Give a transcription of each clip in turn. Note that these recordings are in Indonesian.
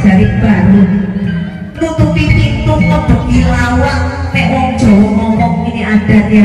jari baru. Nutupi pintu ngebeki lawang nek wong Jawa ngomong ini adat ya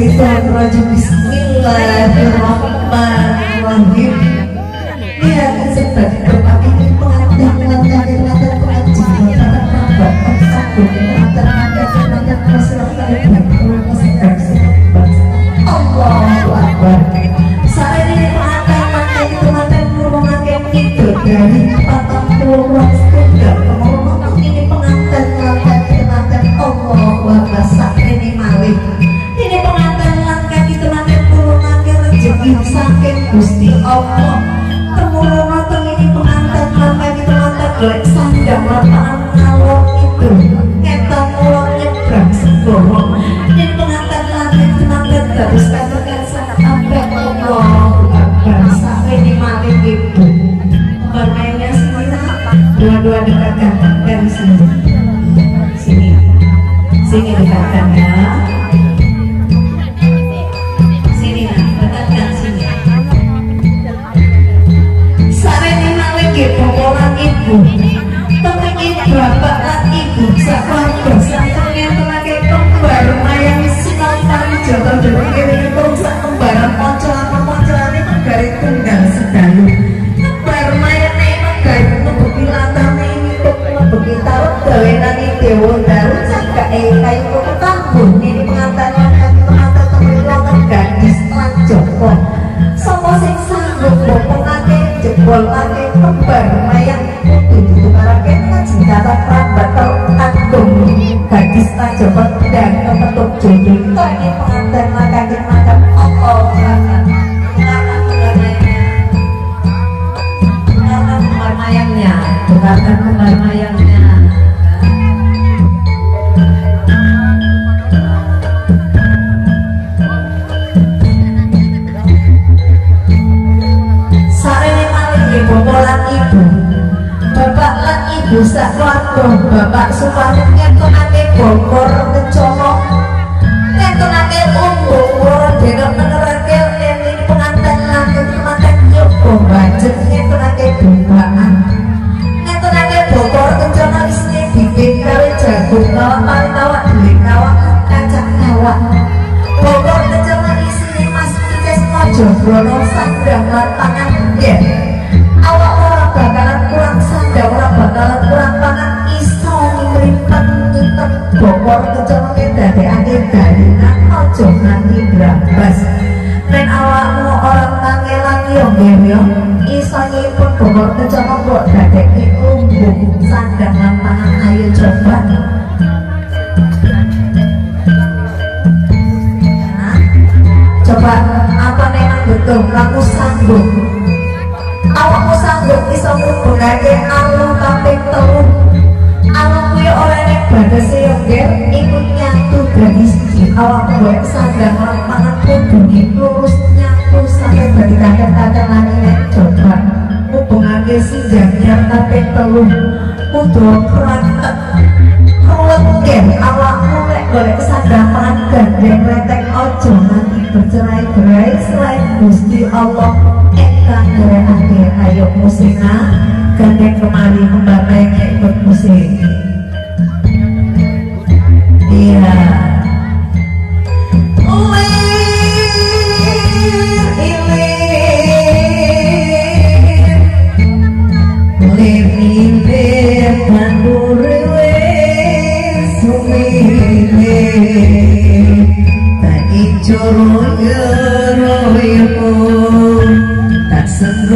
Bismillahirrahmanirrahim tempat pengajian pengantin penambah satu pengantin pengantin pengantin masyarakat Allahu Akbar Saat ini dari patang puluh orang setunggal Gusti Allah. Temurun ini pengantin langkah itu nanti golek sandang lapangan ngalor itu. Kita mulai nyebrang segoro Ini pengantin langkah itu nanti terus katakan sampai Allahu Akbar Sampai ini malih ibu. Bermainnya sendiri Dua-dua dekatkan dari sini. Sini. Sini dekatkan ya lake kembar mayang putih ditukarake ngaji kata kerabat agung. Gadis tajopot dan kepetuk jodoh. Ini pengantin makake macam oh Tukarkan kembar mayangnya Tukarkan kembar mayangnya Bapak Suparin ngentunake bongkor kecoa ngentunake umbur Denok menerake ini pengantin lagi kematen nyoko bajet ngentunake bongkoran ngentunake bongkor kecoa isinya bikin kawe jagung kawa pari kawa beli kawa kacang kawa bongkor kecoa isinya mas kites mojo brono sandang lantangan yeah. wong kecelake dadi akeh dari nang aja nganti brabas nek awakmu ora kangelan yo nggih yo iso nyipun bokor kecelake kok dadi lumbung sandangan tangan ayo coba. Coba apa nek betul kamu sanggup? Awakmu sanggup iso mbokake alun kaping telu kudu kerantet ruwet awakmu lek golek sadapan gandeng retek ojo nanti bercerai berai selain Gusti Allah. Engkang ngerekake ayo musina gandeng kemari kembang ikut musik. Iya. Tak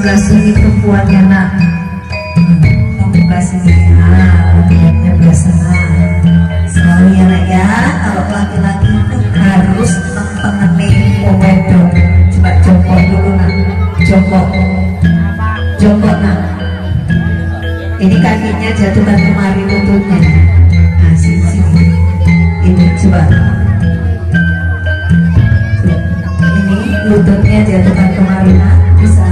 buka sebelah sini perempuannya nak. Kamu buka sini ya. Lihatnya biasa Selalu ya nak ya Kalau laki-laki itu harus Mengpengenai wedok Coba jongkok dulu nak. Jongkok. Jongkok nak. Ini kakinya jatuhkan kemari lututnya. Nah sini sini. Ini coba. Ini lututnya jatuhkan kemari nak. Bisa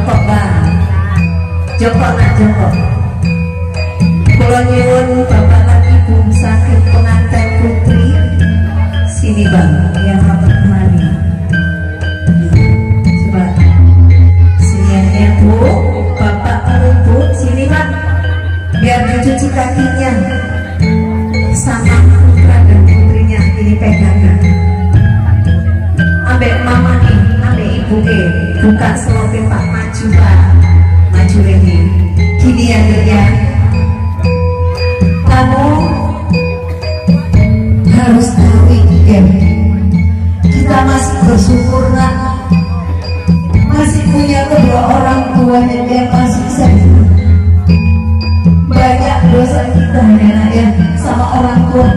jongkok bang, jongkok nak jongkok. Kalau nyuwun bapak lan ibu sakit pengantin putri, sini bang, yang rapat kemari. Coba, sini ya bu, bapak ibu, sini bang, biar dicuci kakinya sama putra dan putrinya ini pegangan. Ambek mama nih, ambek ibu ke, buka selopin pak maju pak, maju lagi. Gini ya kamu harus tahu ini Gem. Kita masih bersyukur nak, masih punya kedua orang tua yang dia masih hidup. Banyak dosa kita ya nak ya sama orang tua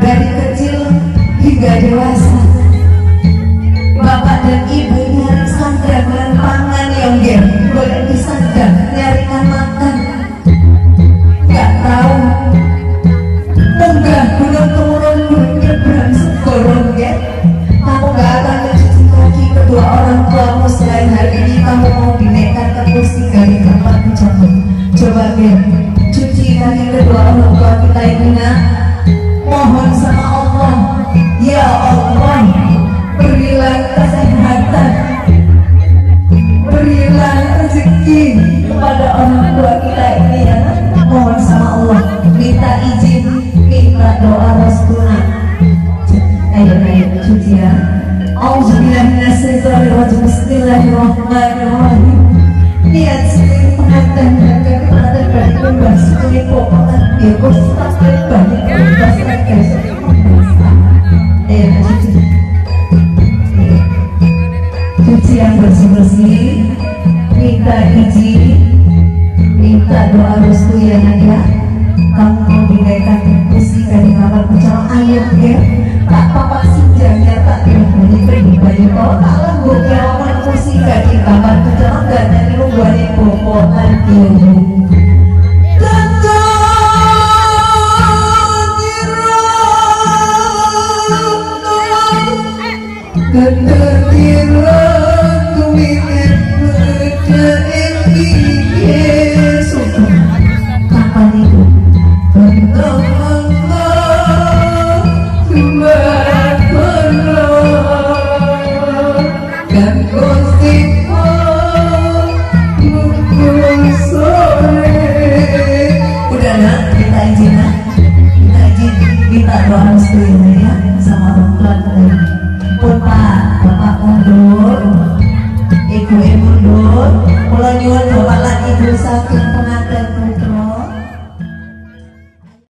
dari kecil hingga dewasa bapak dan ibu minta izin minta doa restuna ayo ayo cuci ya. Auzubillahiminasyaitonirrajim Bismillahirrahmanirrahim. Niat sendiri pengantin dan pokokan ya cuci. Cuci yang bersih-bersih. Minta izin. Minta doa restu ya nak Ibu ibu mundur